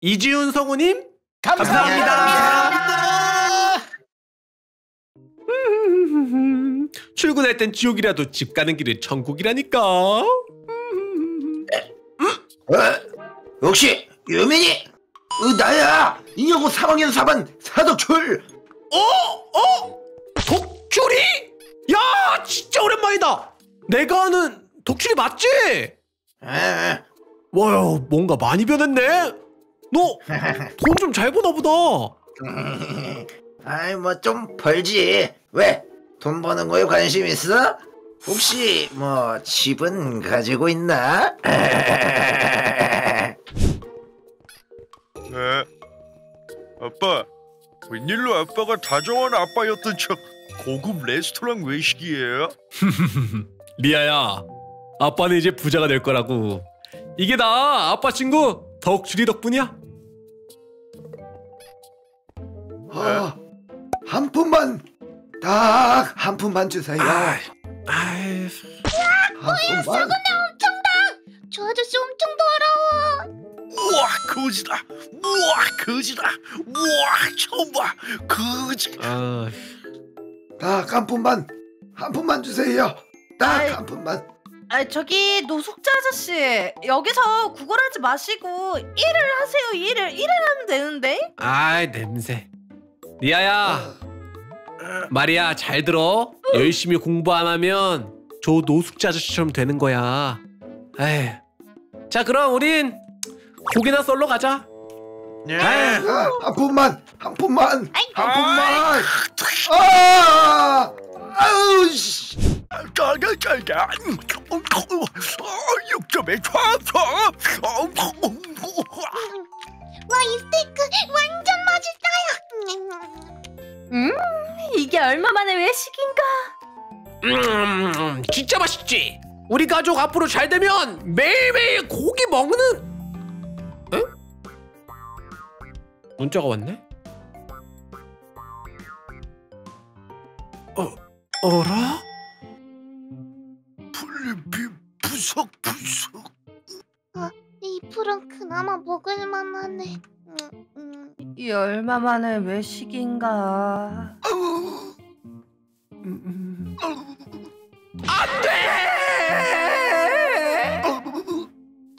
이지훈 성우님 감사합니다. 감사합니다. 출근할 땐 지옥이라도 집 가는 길은 천국이라니까. 어? 역시 유민이 어, 나야 인여고 3학년 4반 사덕출 어? 어? 독출이? 야, 진짜 오랜만이다. 내가 아는 독출이 맞지? 에, 와, 뭔가 많이 변했네. 너 돈 좀 잘 버나 보다. 아이 뭐 좀 벌지 왜 돈 버는 거에 관심 있어? 혹시 뭐 집은 가지고 있나? 네. 아빠, 웬일로 아빠가 다정한 아빠였던 척 고급 레스토랑 외식이에요? 리아야, 아빠는 이제 부자가 될 거라고. 이게 다 아빠 친구 덕출이 덕분이야. 어, 한 푼만 딱 한 푼만 주세요 아이, 한 푼만 저 아저씨 엄청 더러워. 우와, 거지다! 우와, 거지다! 우와, 처음 봐! 거지! 아, 딱 한 푼만 한 푼만 주세요 딱 아이. 한 푼만 아 저기 노숙자 아저씨 여기서 구걸하지 마시고 일을 하세요 일을 일을 하면 되는데 아이 냄새. 리아야, 마리아 잘 들어. 열심히 공부 안 하면 저 노숙자 아저씨처럼 되는 거야. 에이. 자, 그럼 우린 고기나 썰러 가자. 네. 아, 한 푼만 한 푼만 한 푼만 아 아유 씨 짜자짜자! 육점에 춰서! 와, 이 스테이크 완전 맛있어요. 음 이게 얼마 만에 외식인가 음, 진짜 맛있지. 우리 가족 앞으로 잘 되면 매일매일 고기 먹는. 에? 문자가 왔네. 어, 어라? 얼마 만에 외식인가 음, 음. 아우, 돼!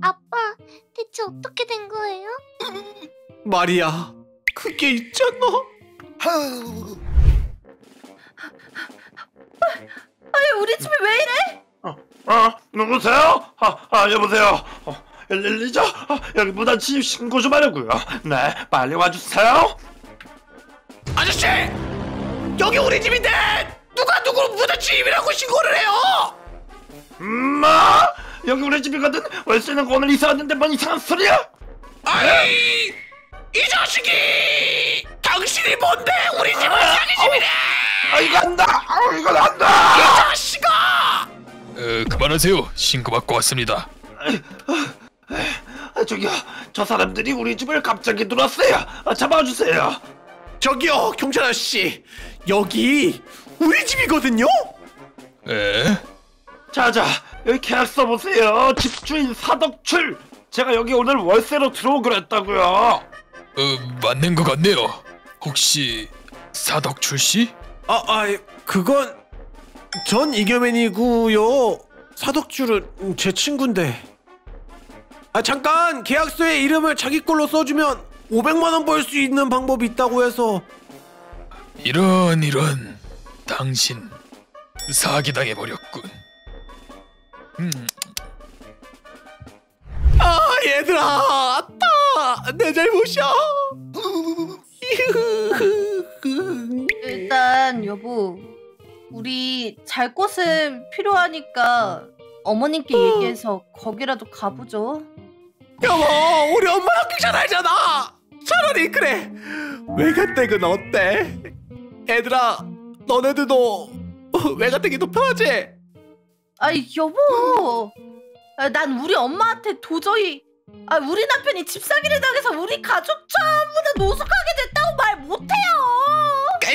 아빠, 대체 어떻게 된 거예요? 마리아, 그게 있잖아. 아우. 아니 우리 집이 왜 이래 아, 누구세요? 아, 아 여보세요. 어, 112죠? 아, 여기 무단 침입 신고 좀 하려고요. 네, 빨리 와주세요. 아저씨, 여기 우리 집인데 누가 누구 무단 침입이라고 신고를 해요? 엄마, 여기 우리 집이거든. 월세는 오늘 이사 왔는데 뭔 이상한 소리야? 아이, 이 자식이 당신이 뭔데 우리 집을 사기 집이래? 아, 이거 안다. 아, 이거 이 안다. 자식아! 어, 그만하세요. 신고받고 왔습니다. 아, 저기요, 저 사람들이 우리 집을 갑자기 들어왔어요. 아, 잡아주세요. 저기요, 경찰 아저씨, 여기 우리 집이거든요. 에? 자자, 여기 계약서 보세요. 집주인 사덕출. 제가 여기 오늘 월세로 들어오기로 했다고요. 어, 맞는 것 같네요. 혹시 사덕출 씨? 아, 아, 그건 전 이겨맨이고요. 사덕줄은 제 친구인데. 아 잠깐! 계약서에 이름을 자기 걸로 써주면 500만 원 벌 수 있는 방법이 있다고 해서. 이런 이런. 당신 사기당해 버렸군. 음, 아 얘들아, 아따, 내 잘못이야. 일단 여보. 우리 잘 곳은 필요하니까 어머님께 얘기해서 거기라도 가보죠 여보, 우리 엄마 학교 잘 알잖아. 차라리 그래. 외가댁은 어때? 애들아, 너네들도 외가댁이 더 편하지? 아이 여보 아, 난 우리 엄마한테 도저히 아 우리 남편이 집 사기를 당해서 우리 가족 전부 다 노숙하게 됐다고 말 못해요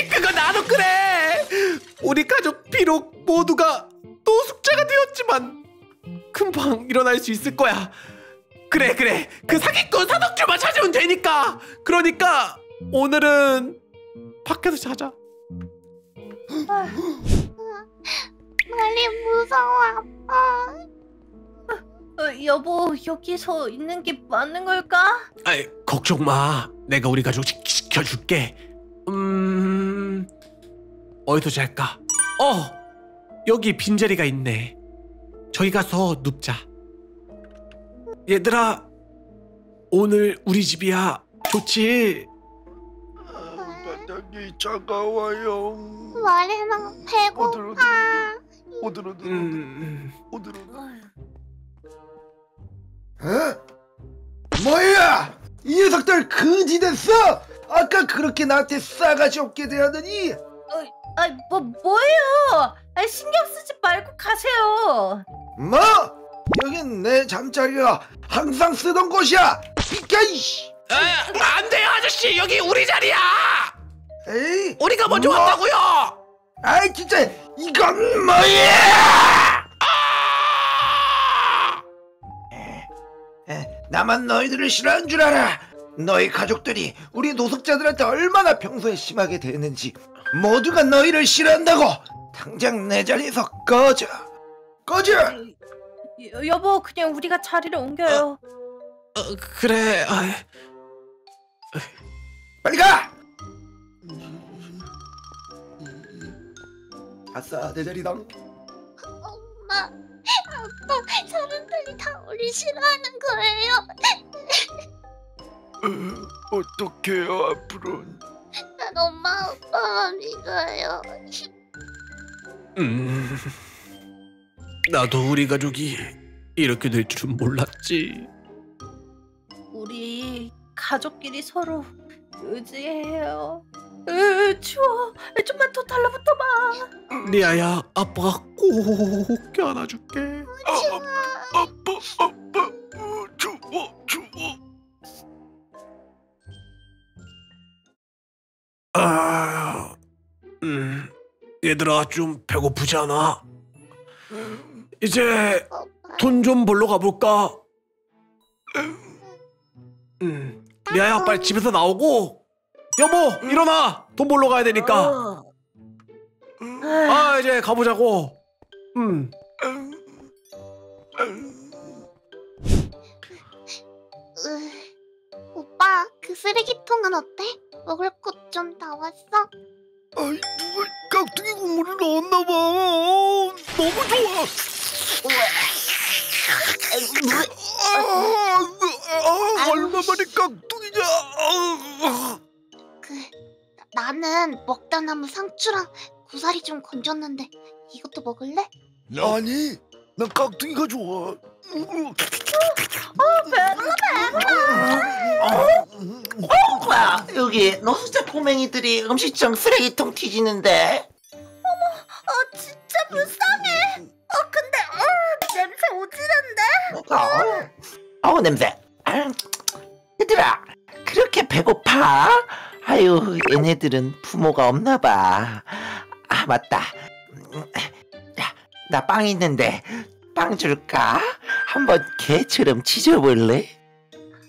그거 나도 그래. 우리 가족 비록 모두가 노숙자가 되었지만 금방 일어날 수 있을 거야. 그래 그래 그 사기꾼 사덕줄만 찾으면 되니까. 그러니까 오늘은 밖에서 자자. 말리 무서워 아빠. 어, 여보 여기서 있는 게 맞는 걸까? 아이 걱정 마. 내가 우리 가족 지, 지켜줄게. 음 어디서 잘까? 어 여기 빈자리가 있네. 저기 가서 눕자. 얘들아 오늘 우리 집이야. 좋지? 바닥이 차가워요. 말리는 배고파. 오들오들 음 오들오들. 어? 뭐야? 이 녀석들 거지 됐어? 아까 그렇게 나한테 싸가지 없게 대하더니 아이 뭐 뭐예요? 아 신경 쓰지 말고 가세요. 뭐? 여긴 내 잠자리가 항상 쓰던 곳이야. 비켜 이씨. 안 돼요 아저씨 여기 우리 자리야. 에이. 우리가 먼저 우와. 왔다고요. 아이 진짜 이건 뭐야? 에, 나만 너희들을 싫어하는 줄 알아. 너희 가족들이 우리 노숙자들한테 얼마나 평소에 심하게 대했는지 모두가 너희를 싫어한다고. 당장 내 자리에서 꺼져. 꺼져. 여, 여보 그냥 우리가 자리를 옮겨요. 어, 그래. 아이, 빨리 가. 아싸 내 자리당. 엄마, 아빠, 사람들이 다 우리 싫어하는 거예요. 어떡해요 앞으로는. 난 엄마, 아빠만 믿어요. 음, 나도 우리 가족이 이렇게 될 줄은 몰랐지. 우리 가족끼리 서로 의지해요. 으 추워. 좀만 더 달라붙어 봐. 리아야, 아빠가 꼭 껴안아줄게. 아, 아빠 아빠 어, 추워 추워. 아, 음, 얘들아 좀 배고프지 않아? 이제 돈 좀 벌러 가볼까? 음, 리아야 빨리 집에서 나오고. 여보 일어나, 돈 벌러 가야 되니까. 어. 아 이제 가보자고. 음. 으, 오빠, 그 쓰레기통은 어때? 먹을 것좀 나왔어? 아이 누가 깍두기 국물을 넣었나 봐. 너무 좋아. 아, 아, 얼마만에 깍두기냐? 아. 그, 나- 나는 먹다 남은 상추랑 고사리 좀 건졌는데 이것도 먹을래? 아니, 난 깍두기가 좋아. 뭐야 여기 노숙자 포맹이들이 음식점 쓰레기통 뒤지는데 어 진짜 불쌍해. 어 근데 어 오지는데. 어, 어우 냄새 얘들아 그렇게 배고파? 아유 얘네들은 부모가 없나봐 아 맞다 야, 나빵 있는데 빵 줄까? 한번 개처럼 지져볼래?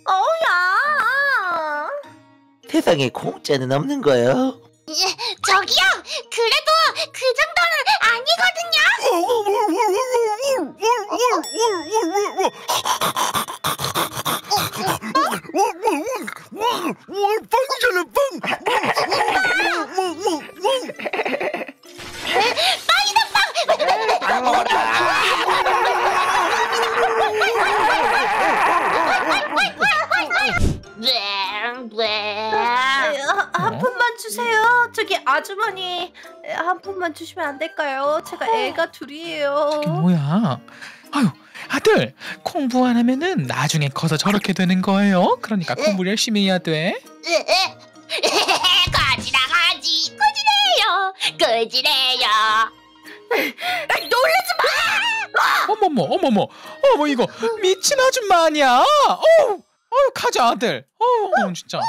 어야. 세상에 공짜는 없는 거요 예, 저기요! 그래도 그 정도 빵 아주머니 한 푼만 주시면 안 될까요? 제가 애가 둘이에요. 뭐야? 아유, 아들 공부 안 하면은 나중에 커서 저렇게 되는 거예요. 그러니까 공부 를 열심히 해야 돼. 가지라 가지 꼬지래요 꼬지래요 놀래지 마. 어머머, 어머머, 어머 이거 미친 아줌마 아니야? 어우, 어우 가자 아들. 어우 진짜.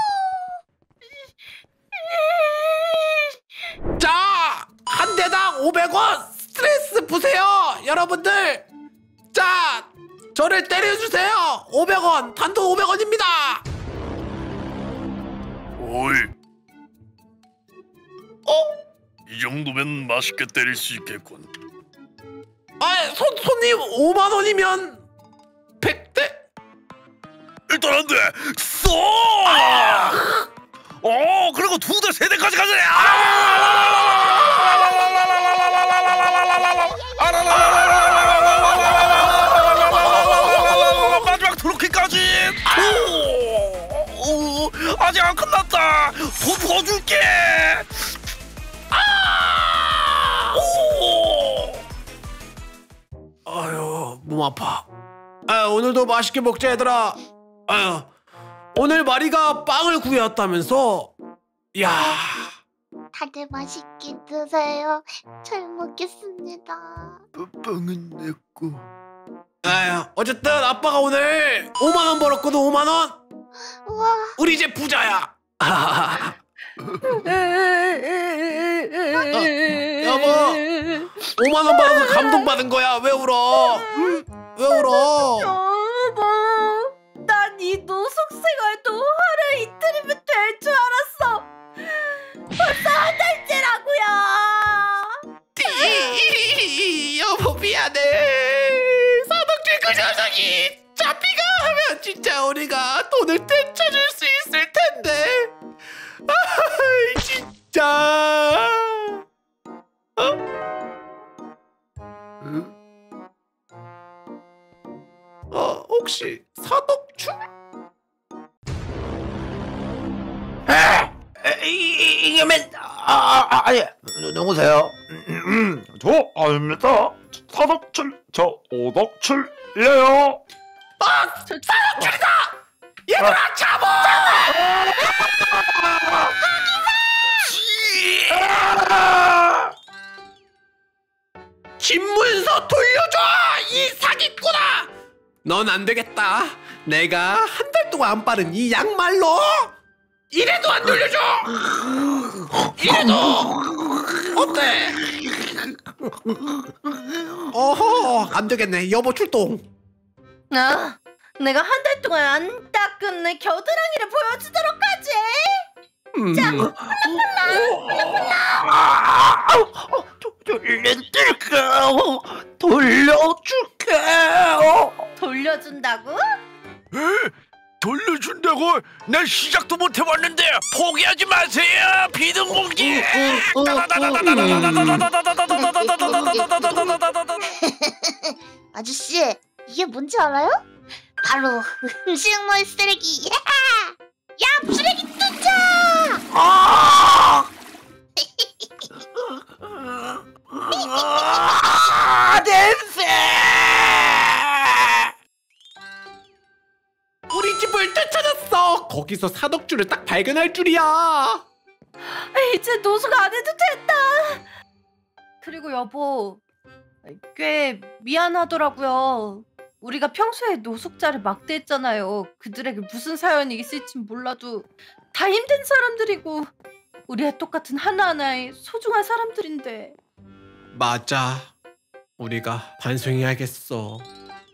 자, 한 대당 500원 스트레스 푸세요, 여러분들. 자, 저를 때려주세요. 500원, 단돈 500원입니다. 어이. 어? 이 정도면 맛있게 때릴 수 있겠군. 아, 손, 손님 5만 원이면 100대? 일단 안 돼. 써. 어 그리고 두 대, 세 대까지 가자. 아직 안 끝났다. 더 퍼줄게. 아, 오. 아유, 몸 아파. 아, 오늘도 맛있게 먹자, 얘들아. 아유, 오늘 마리가 빵을 구해왔다면서? 야, 다들 맛있게 드세요. 잘 먹겠습니다. 빵은 내꺼. 아유, 어쨌든 아빠가 오늘 5만 원 벌었거든, 5만 원. 우와. 우리 이제 부자야. 여보. 5만 원 받아서 감동 받은 거야. 왜 울어? 응? 왜 울어? 여보, 난이 노숙 생활도 하루 이틀이면 될 줄 알았어. 벌써 한 달째라고요. 여보 미안해. 사덕질 그 녀석이 잡히가 하면 진짜 우리가 돈을 되찾을 수 있을 텐데. 아, 진짜. 어? 어 혹시 사덕출? 이, 이겨면 아, 아, 아, 아니 누- 누구세요? 음, 저 아닙니다. 사덕출 저 오덕출이에요. 얘들아 잡아! 김문서 돌려줘! 이 사기꾼아! 넌 안 되겠다. 내가 한 달 동안 안 빠른 이 양말로 이래도 안 돌려줘! 이래도 어때? 어허 안 되겠네. 여보 출동. 아, 내가 한 달 동안 안 닦은 내 겨드랑이를 보여주도록 하지. 음. 돌려줄게 돌려줄게 돌려준다고? 돌려준다고? 난 시작도 못 해봤는데 포기하지 마세요 비등공기 아저씨, 이게 뭔지 알아요? 바로 음식물 쓰레기. 야, 쓰레기 뜯자! 아 냄새 우리 집을 쫓아졌어. 거기서 사덕줄을 딱 발견할 줄이야. 아, 이제 노숙 안 해도 된다. 그리고 여보, 꽤 미안하더라고요. 우리가 평소에 노숙자를 막대했잖아요. 그들에게 무슨 사연이 있을진 몰라도 다 힘든 사람들이고 우리와 똑같은 하나하나의 소중한 사람들인데 맞아. 우리가 반성해야겠어.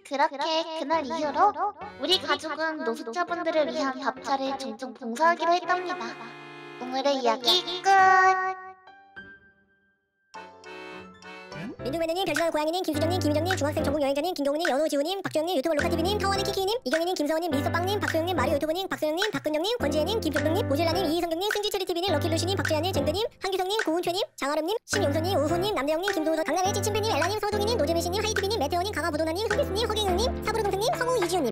그렇게 그날 이후로 우리 가족은 노숙자분들을 위한 밥차를 종종 봉사하기로 했답니다. 오늘의 이야기 끝. 민둥매너님, 별지방 고양이님, 김수정님, 김유정님, 중학생 전국 여행자님, 김경우님, 연우지우님, 박주영님, 유튜버 로카TV님, 타워네키키님, 이경희님, 김서원님, 미소빵님, 박소영님, 마리오 유튜버님, 박소영님, 박근정님, 권지혜님, 김종동님, 보질라님, 이희성경님, 승지체리TV님, 럭키루시님, 박주현님, 쟁드님, 한규성님, 고은표님, 장아름님, 신용선님, 우호님, 남대영님, 김도호, 강남의 찐친배님, 엘라님, 서동희님, 노재민씨님, 하이티비님, 메테오님, 강화부도나님, 흥기스님, 허경영님, 사부로동생님,